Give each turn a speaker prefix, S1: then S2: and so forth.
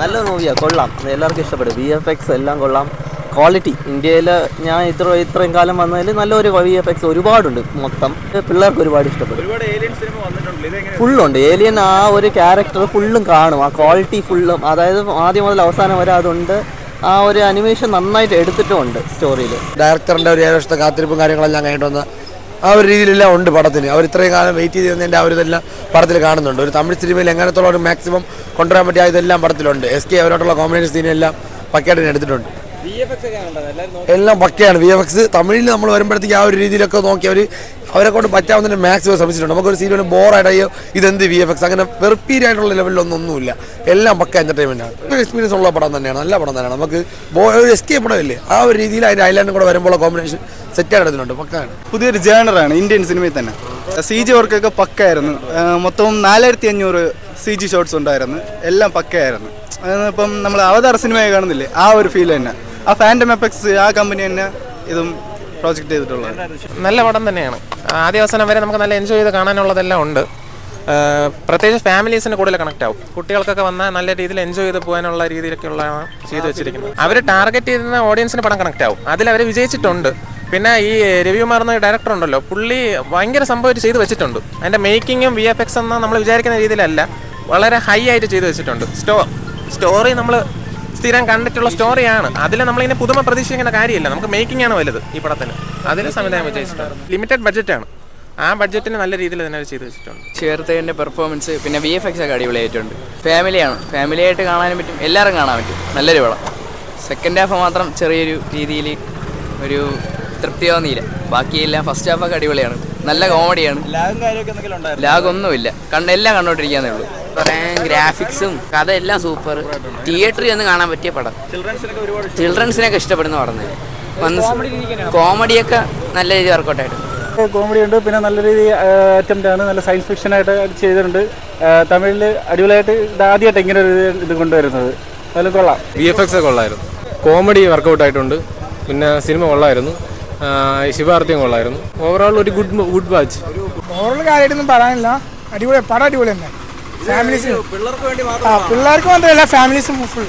S1: നല്ല മൂവിയാണ് കൊള്ളാം. എല്ലാവർക്കും ഇഷ്ടപ്പെടും. വി എഫ് എക്സ് എല്ലാം കൊള്ളാം. ക്വാളിറ്റി ഇന്ത്യയിൽ ഞാൻ ഇത്ര ഇത്രയും കാലം വന്നതിൽ നല്ലൊരു വി എഫ് എക്സ് ഒരുപാടുണ്ട് മൊത്തം. പിള്ളേർക്ക് ഒരുപാട് ഇഷ്ടപ്പെടും. ഫുള്ളുണ്ട്. ഏലിയൻ ആ ഒരു ക്യാരക്ടർ ഫുള്ളും കാണും. ആ ക്വാളിറ്റി ഫുള്ളും. അതായത് ആദ്യം മുതൽ അവസാനം വരെ അതുണ്ട്. ആ ഒരു അനിമേഷൻ നന്നായിട്ട് എടുത്തിട്ടുമുണ്ട് സ്റ്റോറിയിൽ
S2: ഡയറക്ടറിന്റെ ഒരു ഏഴ് വർഷത്തെ കാത്തിരിപ്പും കാര്യങ്ങളെല്ലാം കഴിഞ്ഞിട്ട് വന്ന ആ ഒരു രീതിയിലെല്ലാം ഉണ്ട് പടത്തിന്. അവർ ഇത്രയും കാലം വെയിറ്റ് ചെയ്ത് തന്നതിന്റെ ആ ഇതെല്ലാം പടത്തിൽ കാണുന്നുണ്ട്. ഒരു തമിഴ് സിനിമയിൽ എങ്ങനത്തുള്ള ഒരു മാക്സിമം കൊണ്ടുവരാൻ പറ്റിയ ഇതെല്ലാം പടത്തിലുണ്ട്. എസ് കെ അവരോട്ടുള്ള കോമ്പിനേഷൻ സീനെല്ലാം പക്കയായിട്ട് എടുത്തിട്ടുണ്ട്. എല്ലാം പക്കയാണ് വി എഫ് എക്സ് തമിഴിൽ നമ്മൾ വരുമ്പോഴത്തേക്ക് ആ ഒരു രീതിയിലൊക്കെ നോക്കി അവർ അവരെ കൊണ്ട് പറ്റാവുന്നതിന് മാക്സിമം ശ്രമിച്ചിട്ടുണ്ട്. നമുക്കൊരു സീരിയൽ ബോറായിട്ട് അയ്യോ ഇതെന്ത് വി എഫ് എക്സ് അങ്ങനെ വെറുപ്പീരായിട്ടുള്ള ലെവലിലൊന്നും ഒന്നുമില്ല. എല്ലാം പക്ക എന്റർടൈൻമെന്റാണ് ആണ്. ഒരു എക്സ്പീരിയൻസ് ഉള്ള പടം തന്നെയാണ്. നല്ല പടം തന്നെയാണ്. നമുക്ക് ബോ ഒരു എസ്കേപ്പ് പടമില്ലേ ആ ഒരു രീതിയിൽ അതിന്റെ ഐലാൻഡും കൂടെ വരുമ്പോൾ കോമ്പിനേഷൻ സെറ്റ് എടുത്തിട്ടുണ്ട്. പക്കാണ്.
S3: പുതിയൊരു ജേണറാണ് ഇന്ത്യൻ സിനിമയിൽ തന്നെ. സി ജി വർക്കൊക്കെ പക്കായിരുന്നു. മൊത്തം നാലായിരത്തി അഞ്ഞൂറ് സി ജി ഷോട്ട്സ് ഉണ്ടായിരുന്നു. എല്ലാം പക്കയായിരുന്നു ഇപ്പം നമ്മൾ അവതാര സിനിമയെ കാണുന്നില്ലേ? ആ ഒരു ഫീൽ തന്നെ. ആ ഫാന്റം എഫക്ട്സ് ആ കമ്പനി തന്നെ ഇതും പ്രോജക്റ്റ് ചെയ്തിട്ടുള്ളത്.
S4: നല്ല പടം തന്നെയാണ്. ആദ്യ അവസാനം വരെ നമുക്ക് നല്ല എൻജോയ് ചെയ്ത് കാണാനുള്ളതെല്ലാം ഉണ്ട്. പ്രത്യേകിച്ച് ഫാമിലീസിന് കൂടുതൽ കണക്ട് ആവും. കുട്ടികൾക്കൊക്കെ വന്നാൽ നല്ല രീതിയിൽ എൻജോയ് ചെയ്ത് പോകാനുള്ള രീതിയിലൊക്കെയുള്ളതാണ് ചെയ്തു വെച്ചിരിക്കുന്നത്. അവർ ടാർഗറ്റ് ചെയ്യുന്ന ഓഡിയൻസിന് പടം കണക്ട് ആവും. അതിൽ അവർ വിജയിച്ചിട്ടുണ്ട്. പിന്നെ ഈ റിവ്യൂ എന്ന ഡയറക്ടർ ഉണ്ടല്ലോ പുള്ളി ഭയങ്കര സംഭവം ചെയ്തു വെച്ചിട്ടുണ്ട്. അതിന്റെ മേക്കിങ്ങും വി എഫ് എക്സ് എന്ന് നമ്മൾ വിചാരിക്കുന്ന രീതിയിലല്ല വളരെ ഹൈ ആയിട്ട് ചെയ്തു വെച്ചിട്ടുണ്ട്. സ്റ്റോ സ്റ്റോറി നമ്മൾ സ്ഥിരം കണ്ടിട്ടുള്ള സ്റ്റോറിയാണ് അതിൽ നമ്മളിങ്ങനെ പുതുമ പ്രതീക്ഷിക്കുന്ന കാര്യമില്ല. നമുക്ക് മേക്കിംഗ് ആണ് വലുത് ഈ പടത്തിന്. അതിൽ സംവിധാനം വിജയിച്ചിട്ടുണ്ട്. ലിമിറ്റഡ് ബഡ്ജറ്റാണ് ആ ബഡ്ജറ്റിന് നല്ല രീതിയിൽ തന്നെ ചെയ്ത് വെച്ചിട്ടുണ്ട്.
S5: ചേർത്തേന്റെ പെർഫോമൻസ് പിന്നെ വി എഫ് എക്സ് ഒക്കെ അടിപൊളിയായിട്ടുണ്ട് ഫാമിലിയാണ് ഫാമിലിയായിട്ട് കാണാനും പറ്റും. എല്ലാവരും കാണാൻ പറ്റും. നല്ലൊരു പടം. സെക്കൻഡ് ഹാഫ് മാത്രം ചെറിയൊരു രീതിയിൽ ഒരു തൃപ്തി തോന്നിയില്ല ബാക്കിയെല്ലാം ഫസ്റ്റ് ഹാഫൊക്കെ അടിപൊളിയാണ്. നല്ല കോമഡിയാണ്
S6: ലാഗും കാര്യമൊക്കെ എന്തെങ്കിലും
S5: ലാഗൊന്നുമില്ല. കണ്ട് എല്ലാം കണ്ടോണ്ടിരിക്കാന്നേ ഉള്ളൂ.
S7: പറയാൻ ഗ്രാഫിക്സും കഥ എല്ലാം സൂപ്പർ തിയേറ്ററിൽ ഒന്ന് കാണാൻ പറ്റിയ പടം.
S6: ചിൽഡ്രൻസിനൊക്കെ
S7: ഇഷ്ടപ്പെടുന്ന പടം തന്നെ വന്ന് കോമഡിയൊക്കെ നല്ല രീതിയിൽ ആയിട്ട്.
S8: കോമഡി ഉണ്ട് പിന്നെ നല്ല രീതി അറ്റംപ്റ്റ് ആണ് നല്ല സയൻസ് ഫിക്ഷൻ ആയിട്ട് ചെയ്തിട്ടുണ്ട്. തമിഴിൽ അടിപൊളിയായിട്ട് ഇതാദ്യമായിട്ട് ഇങ്ങനെ ഒരു ഇത് കൊണ്ടുവരുന്നത്. അതിൽ കൊള്ളാം.
S9: വി എഫ് എക്സ് ഒക്കെ കൊള്ളായിരുന്നു. കോമഡി വർക്കൗട്ട് ആയിട്ടുണ്ട്. പിന്നെ സിനിമ കൊള്ളായിരുന്നു. ശിവാർത്ഥ്യം കൊള്ളായിരുന്നു. ഓവറോൾ ഒരു ഗുഡ് ഗുഡ് വാച്ച്
S10: ഓവറോൾ കാര്യമായിട്ടൊന്നും പറയാനില്ല. അടിപൊളി പടം അടിപൊളി തന്നെ. ഫാമിലീസ്
S6: പിള്ളേർക്ക് വേണ്ടി
S10: ആ പിള്ളേർക്ക് മാത്രമല്ല ഫാമിലീസും ഫുൾ